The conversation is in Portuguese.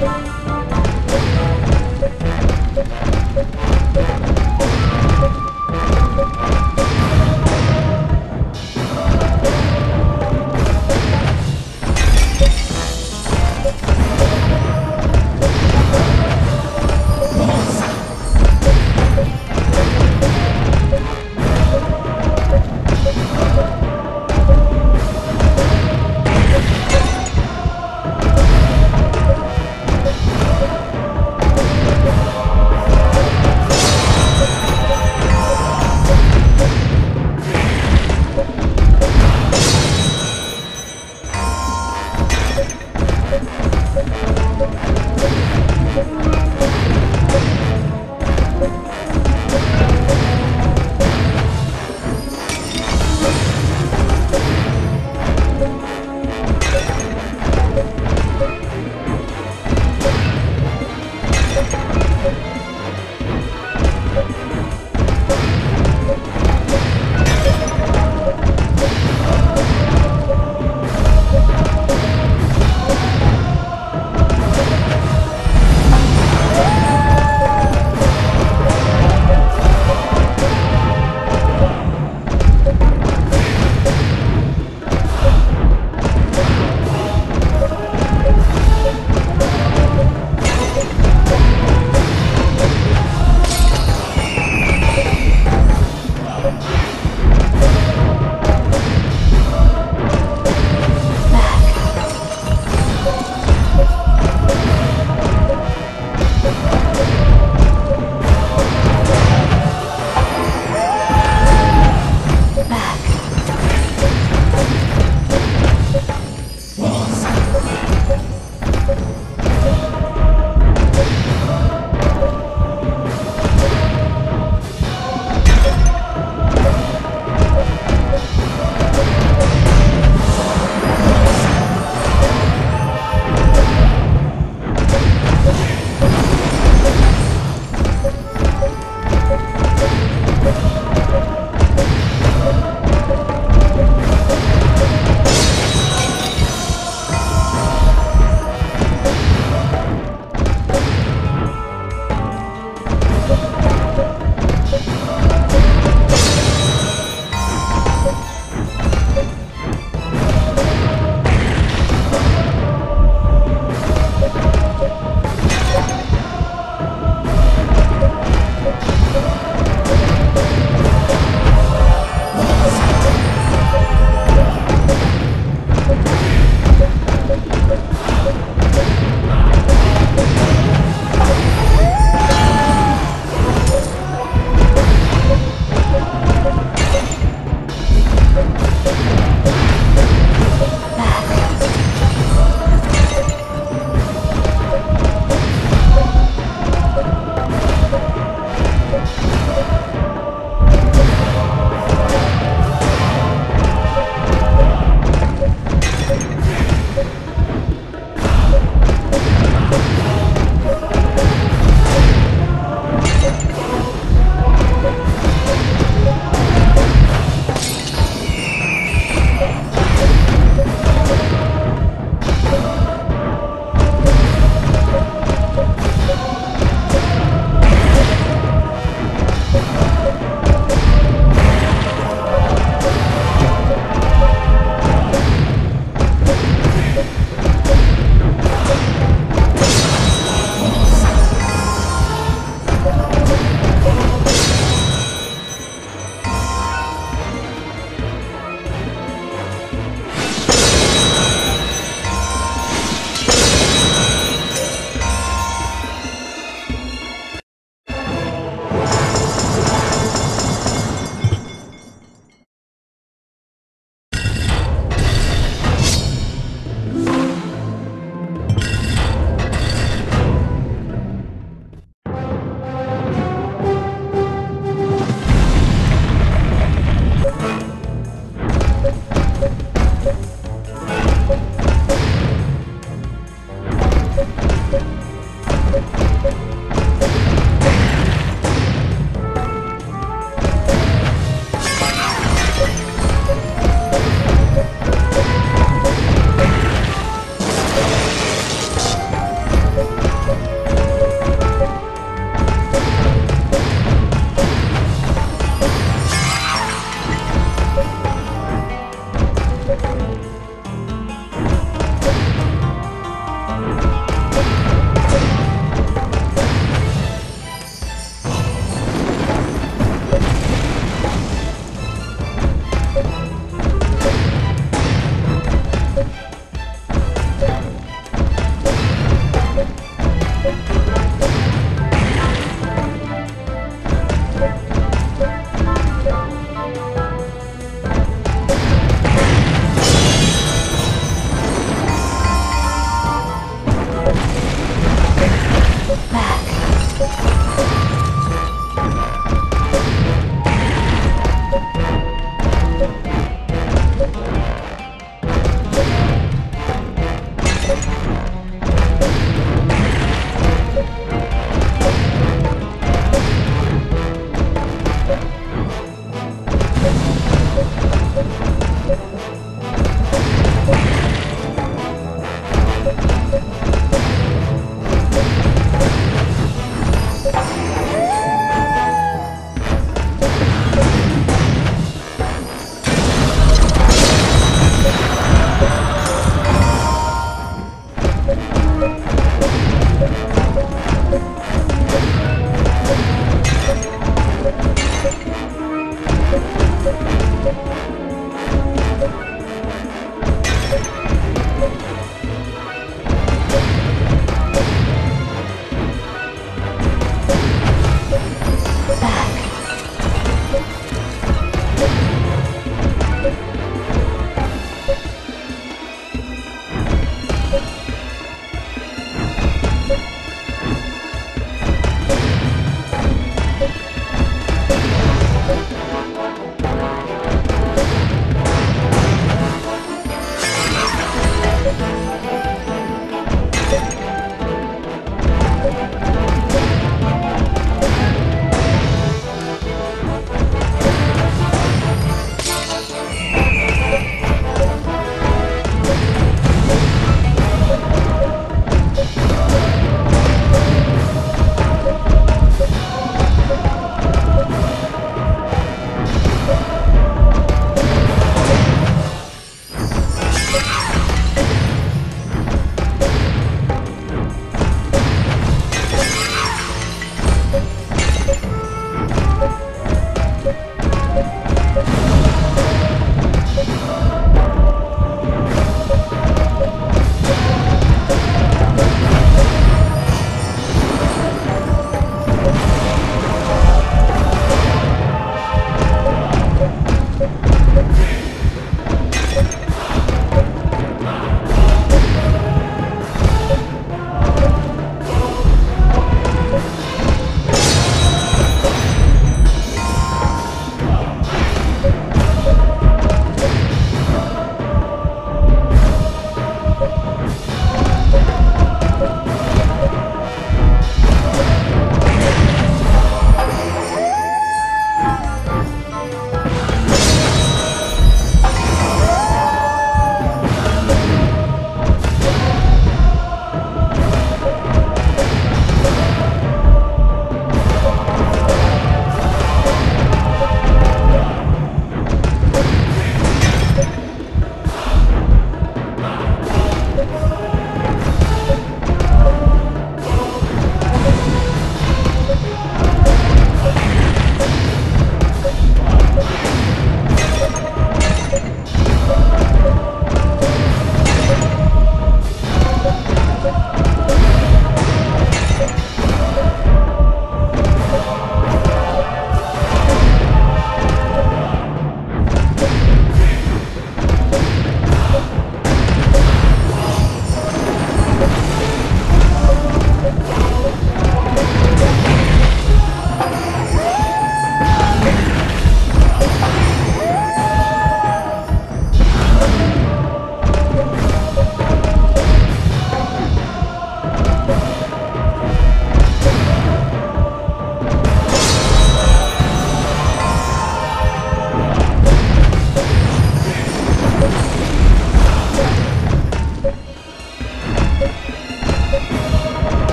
Música